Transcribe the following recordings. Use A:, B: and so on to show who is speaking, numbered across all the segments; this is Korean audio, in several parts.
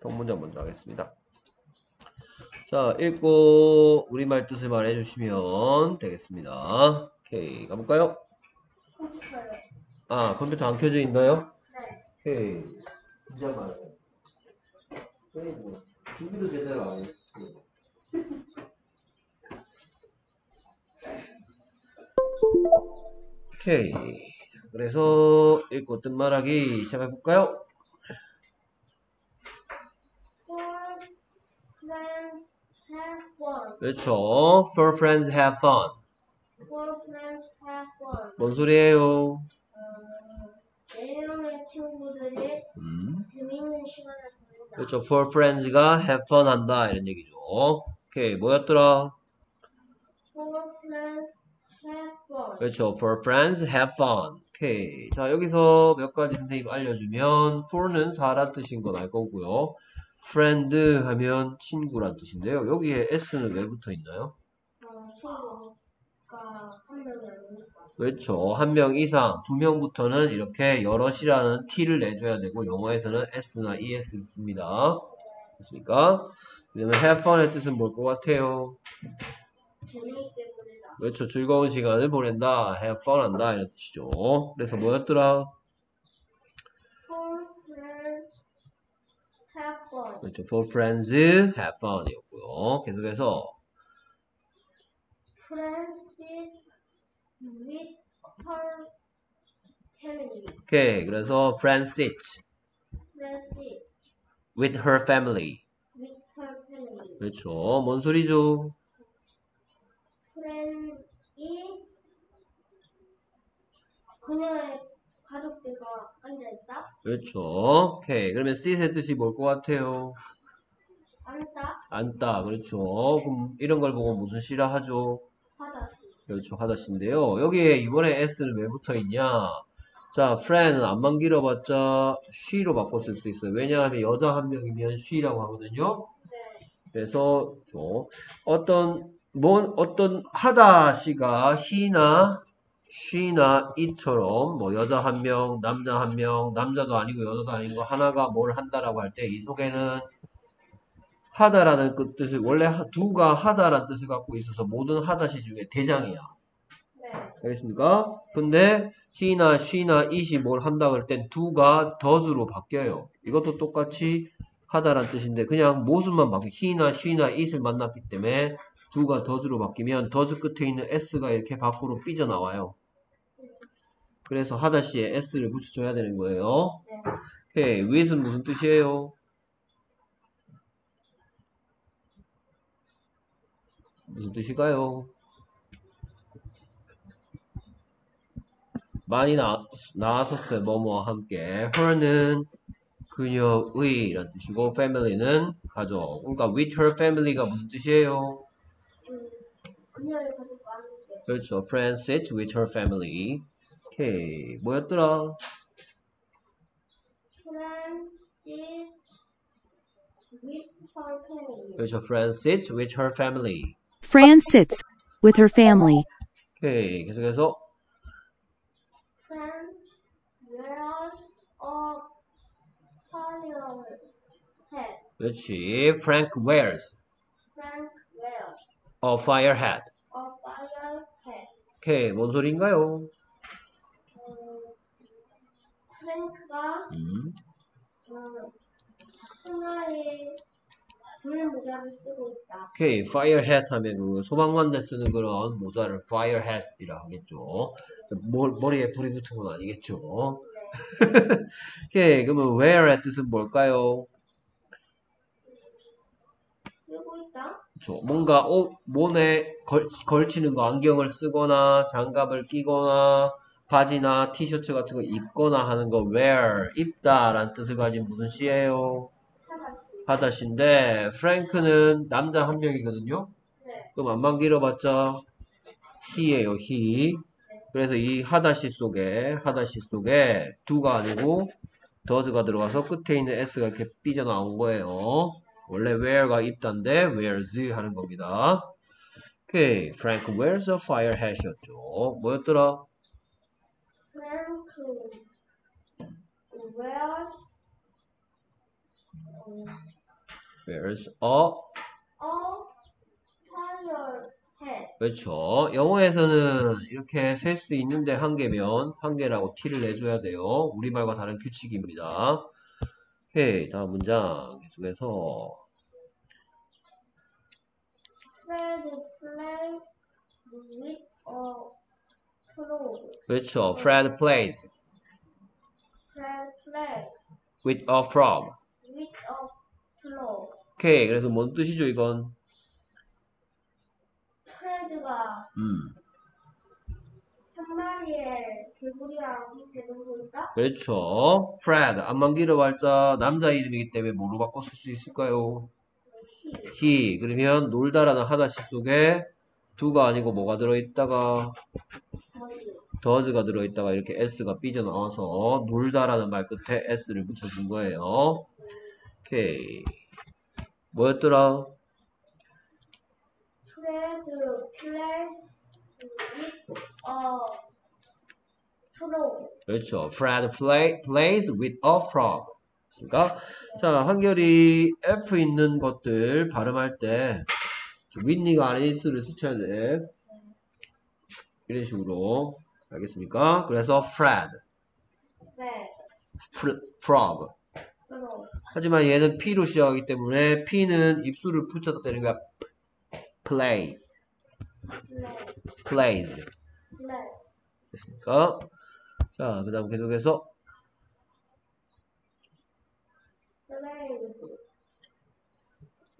A: 통문장 먼저 하겠습니다. 자, 읽고 우리말 뜻을 말해 주시면 되겠습니다. 오케이, 가볼까요?
B: 컴퓨터요.
A: 아, 컴퓨터 안 켜져 있나요?
B: 네.
A: 오케이. 진짜 말해요. 저희 뭐, 준비도 제대로 안 했어요. 오케이. 그래서 읽고 뜻 말하기 시작해 볼까요?
B: Four friends have fun.
A: 그렇죠. For friends have fun.
B: Four friends have fun.
A: 뭔 소리예요?
B: 어, 네 명의 친구들이
A: 음.
B: 재미있는 시간을 보낸다.
A: 그렇죠. For friends가 have fun 한다. 이런 얘기죠. 오케이. 뭐였더라?
B: Four friends have fun.
A: 그렇죠. For friends have fun. 오케이. 자, 여기서 몇 가지 선생님 알려주면 for는 사람 뜻인 건 알 거고요. Friend 하면 친구란 뜻인데요. 여기에 s는 왜 붙어 있나요?
B: 어.
A: 그렇죠. 한 명 이상, 두 명부터는 이렇게 여럿이라는 t를 내줘야 되고 영어에서는 s나 es를 씁니다. 됐습니까? 그다음에 have fun의 뜻은 뭘 것 같아요? 그렇죠. 즐거운 시간을 보낸다. have fun 한다. 이런 뜻이죠. 그래서 뭐였더라?
B: have fun.
A: 그렇죠. For friends have fun 이었고요. 계속해서
B: Friends with her family.
A: 오케이. 그래서 friends sit
B: Friends
A: with her family.
B: with her family.
A: 그렇죠. 뭔 소리죠?
B: 프렌이 그녀의 가족들과 앉아있다?
A: 그렇죠. 오케이. 그러면 sit의 뜻이 뭘 것 같아요?
B: 앉다?
A: 앉다. 그렇죠. 그럼 이런 걸 보고 무슨 시라 하죠?
B: 하다시
A: 그렇죠. 하다시인데요. 여기에 이번에 s는 왜 붙어 있냐? 자, friend은 안만 길어봤자 she로 바꿔 쓸 수 있어요. 왜냐하면 여자 한 명이면 she라고 하거든요.
B: 네
A: 그래서 저 어떤 뭔 어떤 하다시가 he나 she나 it처럼 뭐 여자 한 명, 남자 한 명, 남자도 아니고 여자도 아니고 하나가 뭘 한다라고 할 때 이 속에는 하다라는 그 뜻을 원래 하- 두가 하다라는 뜻을 갖고 있어서 모든 하다시 중에 대장이야.
B: 네.
A: 알겠습니까? 근데 he나 she나 it이 뭘 한다 그럴 땐 두가 does로 바뀌어요. 이것도 똑같이 하다란 뜻인데 그냥 모습만 바뀌어 he나 she나 it을 만났기 때문에 두가 does로 바뀌면 does 끝에 있는 s가 이렇게 밖으로 삐져나와요. 그래서 하다시에 s를 붙여줘야 되는 거예요.
B: 네.
A: 오케이, with은 무슨 뜻이에요? 무슨 뜻일까요? 많이 나, 나왔었어요. 뭐뭐와 함께. her는 그녀의 이란 뜻이고 family는 가족. 그러니까 with her family가 무슨 뜻이에요?
B: 음, 그녀의 가족과 함께
A: 그렇죠. friends sit with her family. 오케이. 뭐였더라?
B: 프렌시 with her family
A: 그렇죠. friends sit with her family.
C: Fran sits with her family.
A: 오케이. 계속해서
B: Friend wears a fire hat
A: 그렇지. Frank wears
B: Frank wears
A: A fire hat.
B: a fire hat
A: 오케이. 뭔 소리인가요?
B: 음, 프랭크가
A: 음.
B: 음, 하나의 불 모자를 쓰고 있다.
A: 오케이, fire hat 하면 그 소방관들 쓰는 그런 모자를 fire hat이라 하겠죠. 머, 머리에 불이 붙은 건 아니겠죠. 오케이, 그러면 wear의 뜻은 뭘까요?
B: 쓰고 있다.
A: 그렇죠. 뭔가 옷, 몸에 걸, 걸치는 거 안경을 쓰거나 장갑을 끼거나 바지나 티셔츠 같은 거 입거나 하는 거 wear, 입다라는 뜻을 가진 무슨 시예요?
B: 하다시.
A: 하다시인데 프랭크는 남자 한 명이거든요.
B: 네.
A: 그럼 안만 길어봤자 he예요, he. 그래서 이 하다시 속에 하다시 속에 두가 아니고 does가 들어가서 끝에 있는 s가 이렇게 삐져나온 거예요. 원래 wear가 입다인데 wears 하는 겁니다. 오케이, Frank wears a fire hat이었죠. 뭐였더라?
B: Frank wears
A: Where's a
B: 어 fire head.
A: 그렇죠. 영어에서는 이렇게 셀 수 있는데 한 개면 한 개라고 티를 내줘야 돼요. 우리말과 다른 규칙입니다. 오케이, 다음 문장 계속해서
B: Fred plays with a cloud.
A: 그렇죠. Fred plays
B: Fred plays
A: with a frog.
B: with a cloud.
A: 오케이, 그래서 뭔 뜻이죠, 이건?
B: 프레드가
A: 음,
B: 개구리랑?
A: 그렇죠. Fred, 안만 길어봤자 남자 이름이기 때문에 뭐로 바꿔 쓸 수 있을까요?
B: 히.
A: he. 그러면 놀다라는 하다시 속에 do가 아니고 뭐가 들어있다가 does가 들어있다가 이렇게 s가 삐져나와서 놀다라는 말 끝에 s를 붙여준 거예요. 오케이. 뭐였더라?
B: 프레드 plays a cloud.
A: 그렇죠. Fred play, plays with a frog. 그러니까 자 한결이 F 있는 것들 발음할 때 윈니가 아닌 입술을 스쳐야 돼. 이런 식으로 알겠습니까? 그래서 Fred,
B: Fred,
A: fr- frog. 하지만 얘는 P로 시작하기 때문에 P는 입술을 붙여서 때리는 거야. Play, plays.
B: play.
A: 됐습니까? 자, 그 다음 계속해서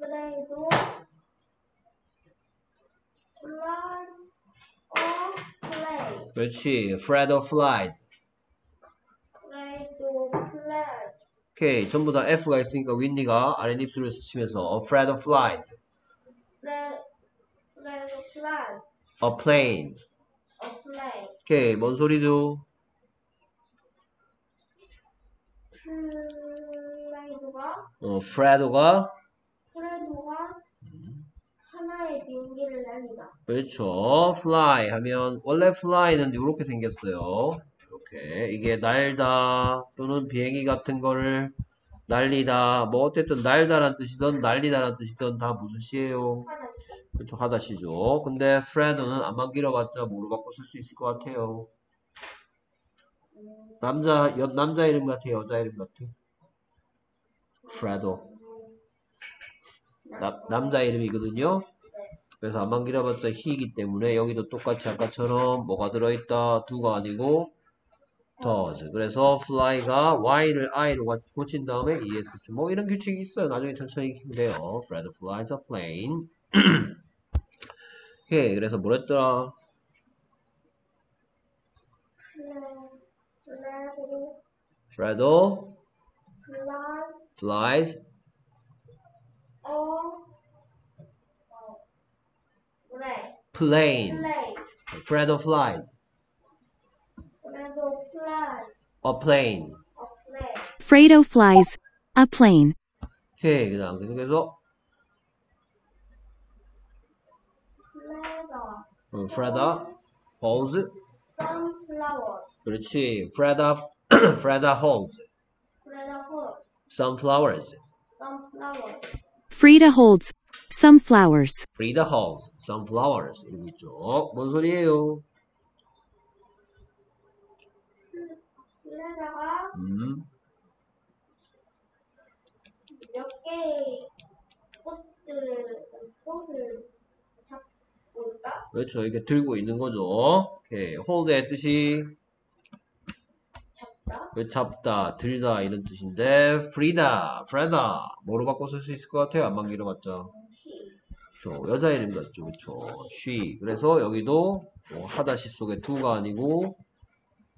B: 플레이도 플라이 어 플레이
A: 그렇지. Fred of flies.
B: 플레이도 플레이
A: 오케이. 전부 다 F가 있으니까 윈니가 아랫입술을 스치면서 Fred flies.
B: 플 플레이도 플라이
A: A plane.
B: 어 플레이
A: 오케이. 뭔 소리도?
B: 플레이도가
A: 어, Fred가
B: 플레이도가 하나의 비행기를 날리다
A: 그렇죠. fly 하면 원래 fly는 이렇게 생겼어요. 이렇게 이게 날다 또는 비행기 같은 거를 날리다 뭐 어쨌든 날다란 뜻이든 날리다란 뜻이든 다 무슨 시예요?
B: 하나씩
A: 그렇죠. 하다시죠. 근데 Fred는 안만 길어봤자 뭐로 바꿔 쓸 수 있을 것 같아요. 남자 여, 남자 이름 같아 여자 이름 같아? Fredo. 나- 남자 이름이거든요. 그래서 안만 길어봤자 he이기 때문에 여기도 똑같이 아까처럼 뭐가 들어있다 do가 아니고 does. 그래서 fly가 y를 i로 가- 고친 다음에 es 뭐 이런 규칙이 있어요. 나중에 천천히 익히면 돼요. Fred flies a plane. 오케이 그래서 뭐랬더라?
B: 플레이도
A: Fredo
B: 플러스
A: flies
B: 어 어, 플레이
A: plane.
B: 플레이
A: Fredo flies
B: 플레이도 플러스
A: a plane.
B: 어 플레이
C: Fredo flies a plane.
A: 오케이 그 다음 계속해서 Freda holds
B: sunflower
A: 그렇지. Freda Freda holds
B: 플레이더 홀
A: some flowers.
B: sunflower
C: Frida holds some flowers.
A: Frida holds some flowers. 이러고 있죠. 뭔 소리예요?
B: 플레이더가
A: 음,
B: 몇 개의 꽃들을 꽃을
A: 그렇죠. 이렇게 들고 있는 거죠. 오케이. hold의 뜻이
B: 잡다
A: 그 잡다, 들다 이런 뜻인데 Frida, Freda 뭐로 바꿔 쓸 수 있을 것 같아요? 안만 길어봤자.
B: 히
A: 그렇죠. 여자 이름 같죠. 그렇죠. she. 그래서 여기도 뭐 하다시 속에 to가 아니고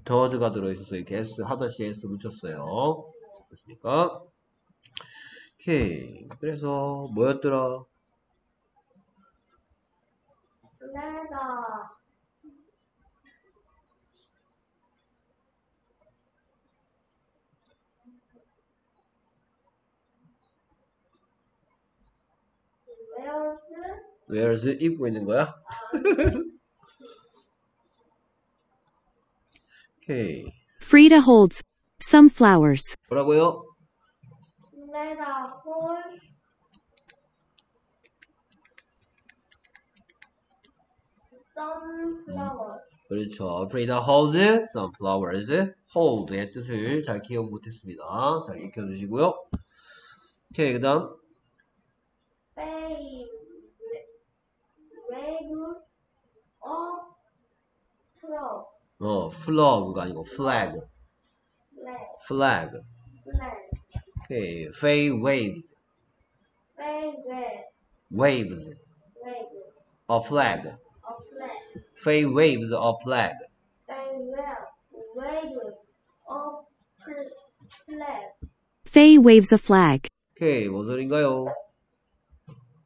A: does가 들어있어서 이렇게 s 하다시 s 붙였어요. 됐습니까? 오케이. 그래서 뭐였더라?
B: 플레이더 웨어스
A: where's 입고 있는 거야? 오케이.
C: Frida holds some flowers.
A: 뭐라고요?
B: Let a some flowers.
A: 그렇죠. Frida holds some flowers. hold의 뜻을 잘 기억 못했습니다. 잘 익혀두시고요. 오케이, 그 다음.
B: Wave waves of frog.
A: 어, flag가 아니고 flag.
B: Flag.
A: flag. 오케이, Faye waves.
B: Wave wave
A: waves
B: waves
A: a flag. Faye waves a flag.
B: Wave waves of flag.
C: Faye waves a flag.
A: 오케이, 뭔 소린가요?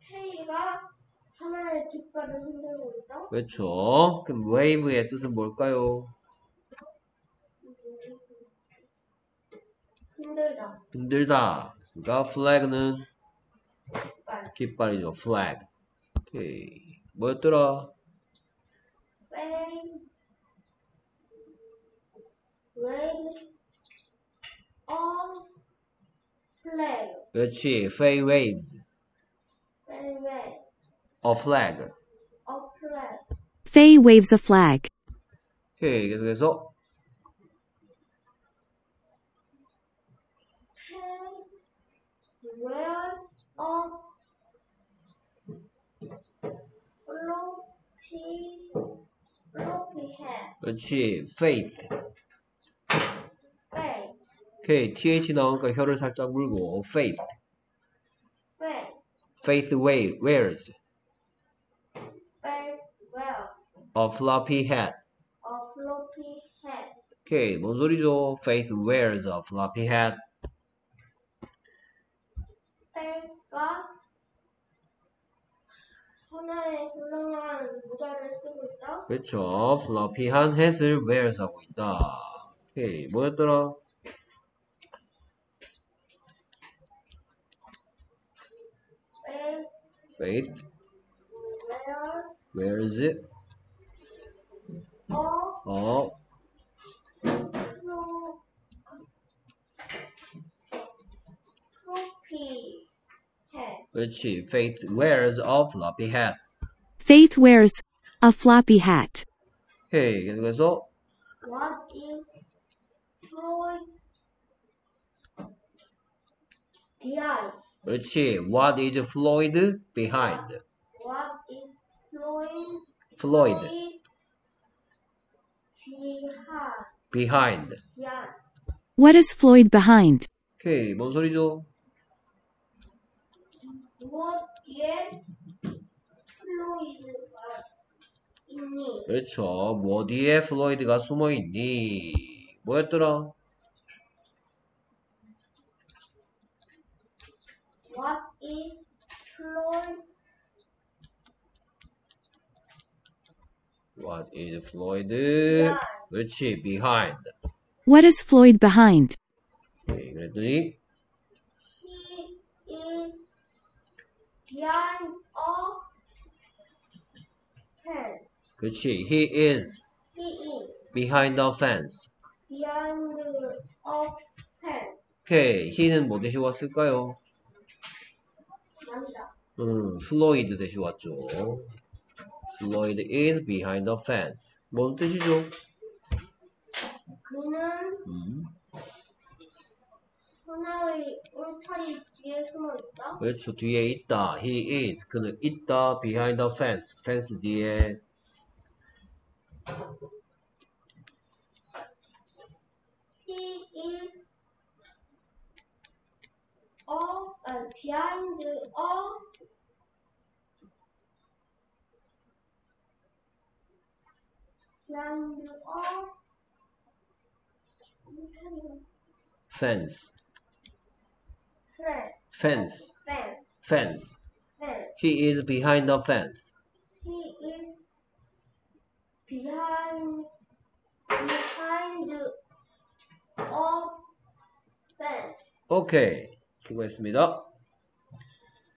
B: 페이가 하나의 깃발을 흔들고 있다.
A: 그렇죠. 그럼 wave의 뜻은 뭘까요?
B: 흔들다.
A: 흔들다. 그러니까 flag는
B: 깃발.
A: 깃발이죠. flag. 오케이. 뭐였더라?
B: waves of flag.
A: 그렇지. Faye waves
B: Wave wave
A: a flag.
B: of flag.
C: Faye waves a flag.
A: 오케이. 계속해서
B: Pay wears of floppy floppy hat.
A: 그렇지. faith. 오케이. th 나오니까 혀를 살짝 물고 faith. faith way, wears
B: face wears
A: a floppy hat.
B: a floppy hat.
A: 오케이. 뭔 소리죠? faith wears a floppy hat.
B: 페이스가 하나의 훌륭한 모자를 쓰고 있다.
A: 그렇죠. floppy한 hat을 wears 하고 있다. 오케이. 뭐였더라?
B: 페이스
A: faith
B: wears
A: wears
B: a
A: a
B: flo- floppy hat.
A: 그렇지. Faith wears a floppy hat.
C: Faith wears a floppy hat.
A: 오케이. 계속해서
B: What is Floyd behind?
A: 그렇지. What is Floyd behind?
B: What is Floyd
A: Floyd
B: behind?
A: behind.
B: behind?
C: What is Floyd behind?
A: 오케이. 뭔 소리죠?
B: 무엇에 플로이드가 있니?
A: 그렇죠. 뭐 어디에 플로이드가 숨어 있니? 뭐였더라?
B: What is Floyd
A: What is Floyd?
B: behind?
A: 그렇지. behind.
C: What is Floyd behind?
A: 오케이. 그랬더니
B: He is behind a fence.
A: 그렇지. He is
B: He is
A: behind the fence.
B: behind a fence.
A: 오케이. he는 뭐 대신 왔을까요?
B: 남자.
A: 음, 플로이드 대신 왔죠. Floyd is behind the fence. 뭔 뜻이죠?
B: 그는
A: 음,
B: 하나의 울타리 뒤에 숨어 있다.
A: 그렇죠. 뒤에 있다. He is. 그는 있다. Behind the fence. fence 뒤에.
B: He is all and behind all. Behind all.
A: Fence.
B: Fence.
A: Fence.
B: Fence.
A: Fence. He is behind the fence.
B: He is behind behind the
A: all fence. Okay. 수고했습니다.